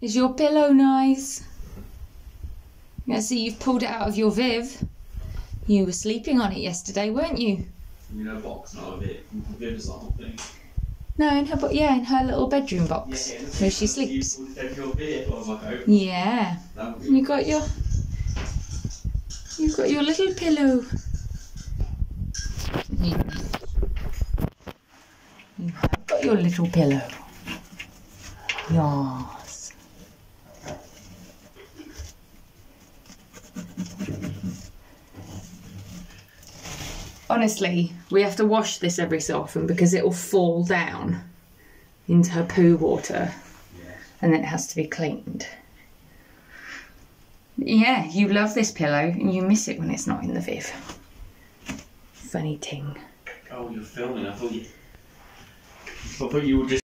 Is your pillow nice? I see you've pulled it out of your Viv. You were sleeping on it yesterday, weren't you? Box, not a bit. Viv is the whole thing. No, in her bo- yeah, in her little bedroom box where she sleeps. You pulled it out your bit. Like, Yeah. You got your You got your little pillow. You you have got your little pillow. Yes. Honestly, we have to wash this every so often because it will fall down into her poo water and then it has to be cleaned. Yeah, you love this pillow and you miss it when it's not in the Viv. Funny ting. Oh, you're filming. I thought you. I thought you were just.